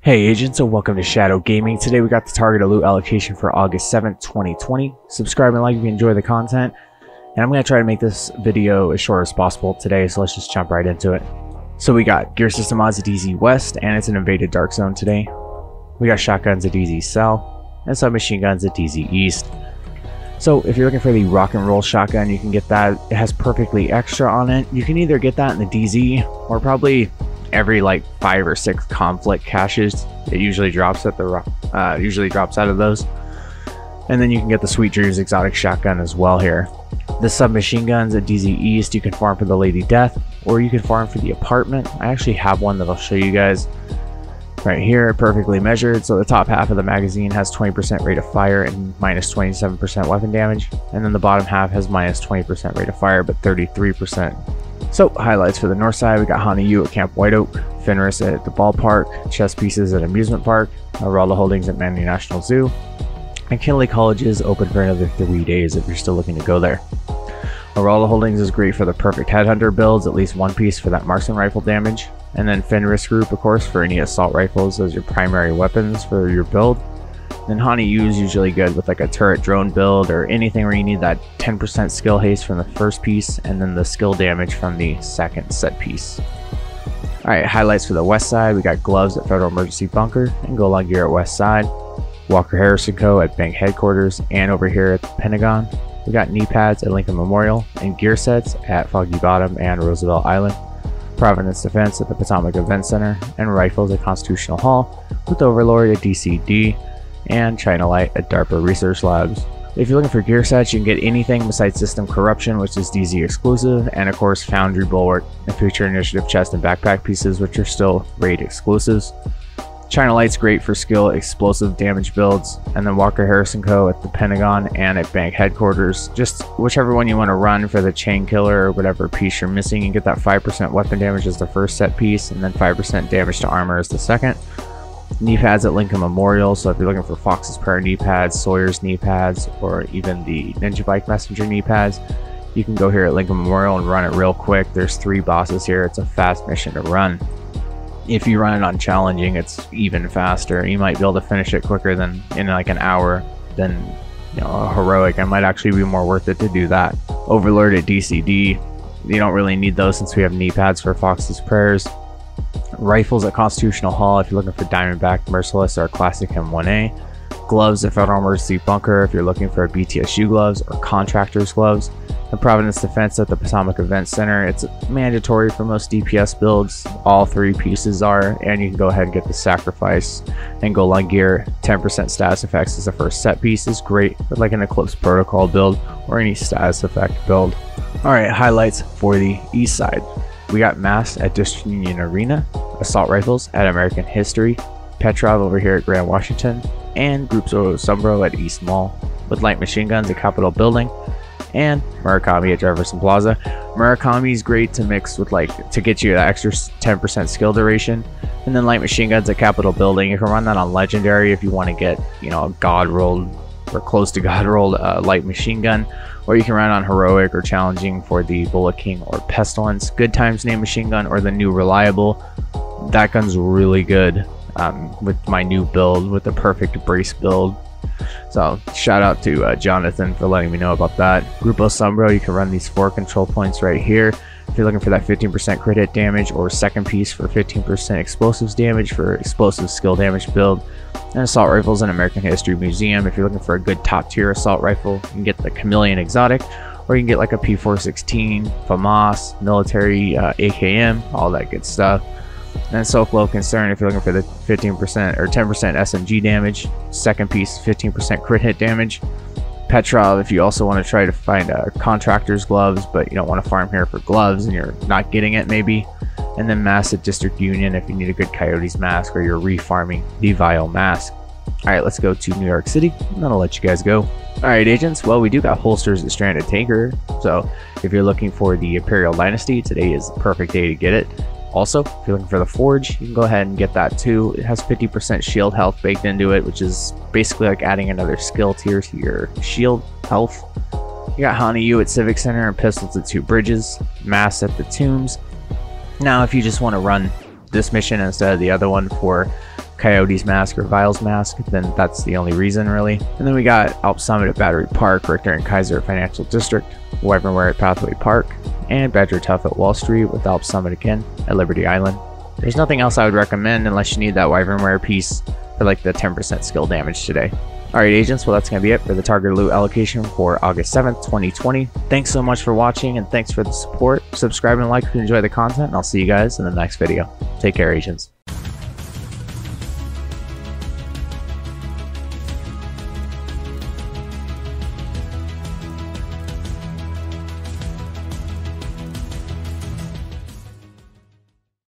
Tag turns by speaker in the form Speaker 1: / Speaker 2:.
Speaker 1: Hey agents and welcome to Shadow Gaming. Today we got the target loot allocation for August 7th, 2020. Subscribe and like if you enjoy the content. And I'm going to try to make this video as short as possible today, so let's just jump right into it. So we got Gear System Mods at DZ West, and it's an invaded Dark Zone today. We got shotguns at DZ South, and submachine guns at DZ East. So if you're looking for the rock and roll shotgun, you can get that. It has perfectly extra on it. You can either get that in the DZ, or probably every like five or six conflict caches. It usually drops at the uh, usually drops out of those. And then you can get the Sweet Dreams exotic shotgun as well here. The submachine guns at DZ East, you can farm for the Lady Death, or you can farm for the apartment. I actually have one that I'll show you guys right here, perfectly measured. So the top half of the magazine has 20% rate of fire and minus 27% weapon damage. And then the bottom half has minus 20% rate of fire, but 33% so, highlights for the north side, we got Hana-U at Camp White Oak, Fenris at the ballpark, chess pieces at Amusement Park, Airaldi Holdings at Manning National Zoo, and Kenly College is open for another three days if you're still looking to go there. Airaldi Holdings is great for the perfect headhunter builds, at least one piece for that marksman rifle damage, and then Fenris Group, of course, for any assault rifles as your primary weapons for your build. Then Hana-U is usually good with like a turret drone build or anything where you need that 10% skill haste from the first piece and then the skill damage from the second set piece. Alright, highlights for the west side, we got gloves at Federal Emergency Bunker and Golan Gear at west side, Walker Harris & Co. at bank headquarters and over here at the Pentagon. We got knee pads at Lincoln Memorial and gear sets at Foggy Bottom and Roosevelt Island. Providence Defense at the Potomac Event Center, and rifles at Constitutional Hall, with Overlord at DCD, and China Light at DARPA Research Labs. If you're looking for gear sets, you can get anything besides System Corruption, which is DZ exclusive, and of course Foundry Bulwark and Future Initiative chest and backpack pieces, which are still raid exclusives. China Light's great for skill explosive damage builds, and then Walker Harris & Co. at the Pentagon and at Bank headquarters. Just whichever one you want to run for the chain killer or whatever piece you're missing, you get that 5% weapon damage as the first set piece, and then 5% damage to armor as the second knee pads at Lincoln Memorial. So if you're looking for Fox's Prayer knee pads, Sawyer's knee pads, or even the Ninja Bike Messenger knee pads, you can go here at Lincoln Memorial and run it real quick. There's three bosses here. It's a fast mission to run. If you run it on challenging, it's even faster. You might be able to finish it quicker than in like an hour than you know a heroic. It might actually be more worth it to do that. Overlord at DCD. You don't really need those since we have knee pads for Fox's Prayers rifles at Constitutional Hall if you're looking for Diamondback Merciless or Classic M1A, gloves at Federal Emergency Bunker if you're looking for BTSU gloves or contractor's gloves, and Providence Defense at the Potomac Event Center. It's mandatory for most DPS builds. All three pieces are, and you can go ahead and get the Sacrifice and Golan Gear. 10% status effects as the first set piece is great with like an Eclipse Protocol build or any status effect build. Alright, highlights for the east side. We got Mass at District Union Arena, assault rifles at American History, Petrov over here at Grand Washington, and Groups of Sombro at East Mall, with light machine guns at Capitol Building, and Murakami at Jefferson Plaza. Murakami is great to mix with like to get you that extra 10% skill duration, and then light machine guns at Capitol Building. You can run that on Legendary if you want to get you know a God rolled or close to God rolled uh, light machine gun, or you can run on heroic or challenging for the Bullet King or Pestilence. Good Times name machine gun or the new reliable. That gun's really good um, with my new build with the perfect brace build. So shout out to uh, Jonathan for letting me know about that. Grupo Sombra, you can run these four control points right here. If you're looking for that 15% crit hit damage or second piece for 15% explosives damage for explosive skill damage build, and assault rifles in American History Museum. If you're looking for a good top tier assault rifle, you can get the Chameleon Exotic, or you can get like a P416, FAMAS, military uh, AKM, all that good stuff. And Sokolov Concern if you're looking for the 15% or 10% SMG damage, second piece 15% crit hit damage. Petrov if you also want to try to find uh, contractor's gloves, but you don't want to farm here for gloves and you're not getting it maybe and then Massive District Union if you need a good Coyotes mask or you're refarming the Vile mask. Alright, let's go to New York City, and then I'll let you guys go. Alright, agents, well, we do got holsters at Stranded Tanker, so if you're looking for the Imperial Dynasty, today is the perfect day to get it. Also, if you're looking for the Forge, you can go ahead and get that too. It has 50% shield health baked into it, which is basically like adding another skill tier to your shield health. You got Hana-U at Civic Center and Pistols at Two Bridges, Mass at the Tombs, now, if you just want to run this mission instead of the other one for Coyotes mask or Viles mask, then that's the only reason really. And then we got Alps Summit at Battery Park, Richter and Kaiser Financial District, Wyvern Wear at Pathway Park, and Badger Tuff at Wall Street with Alps Summit again at Liberty Island. There's nothing else I would recommend unless you need that Wyvern Wear piece for like the 10% skill damage today. Alright agents, well that's going to be it for the target loot allocation for August 7th, 2020. Thanks so much for watching and thanks for the support. Subscribe and like if you enjoy the content and I'll see you guys in the next video. Take care agents.